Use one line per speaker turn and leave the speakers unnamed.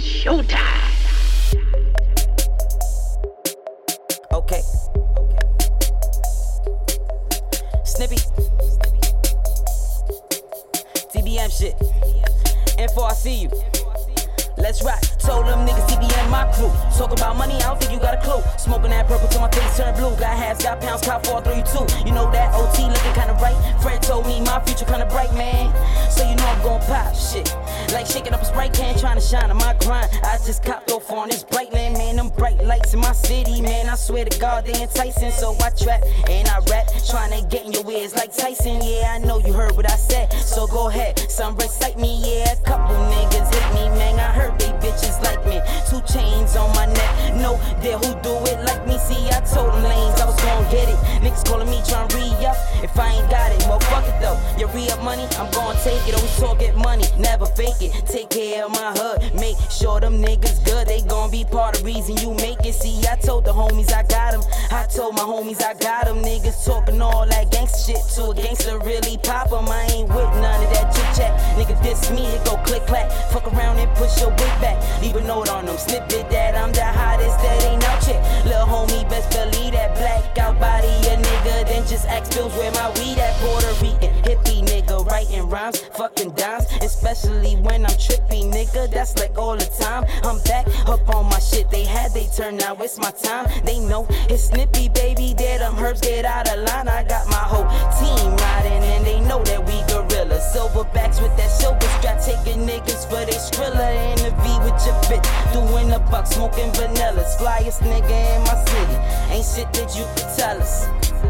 showtime.
Okay. Snippy. TBM shit. Info, I see you. Let's rock. Told them niggas TBM my crew. Talk about money, I don't think you got a clue. Smoking that purple till my face turn blue. Got halves, got pounds, cop 432. You know that OT looking kinda right. Fred told me my future kinda bright, man. So you know I'm gon' pop shit. Like shaking up a sprite can, trying to shine on my grind. I just copped off on this bright land, man. Them bright lights in my city, man. I swear to God, they enticing. So I trap and I rap, trying to get in your ears like Tyson. Yeah, I know you heard what I said. So go ahead, some recite me. Yeah, a couple niggas hit me, man. I heard they bitches like me. Two chains on my neck, no dare who do it like me. See, I told them lanes I was gonna get it. Niggas calling me trying to re up. If I ain't got re up money, I'm gon' take it. Always get money, never fake it. Take care of my hood, make sure them niggas good. They gon' be part of reason you make it. See, I told the homies I got them. I told my homies I got them. Niggas talking all that gangsta shit to a gangster really pop 'em. I ain't with none of that chit chat. Nigga diss me, it go click clack. Fuck around and push your wig back. Leave a note on them, snippet that I'm the hottest that ain't out yet. Lil' homie, best believe that blackout body a nigga. Then just ask Bills where my fucking dimes. Especially when I'm trippy, nigga. That's like all the time. I'm back up on my shit. They had they turn now, it's my time. They know it's snippy, baby. There, them herbs get out of line. I got my whole team riding, and they know that we gorillas. Silverbacks with that silver strap, taking niggas for they skrilla in the V with your bitch. Doing the buck, smoking vanillas. Flyest nigga in my city. Ain't shit that you could tell us.